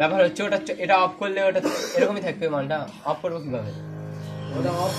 ব্যাপার হচ্ছে ওটা এটা অফ করলে ওটা এরকমই থাকবে মানটা অফ করব কীভাবে? ওটা অফ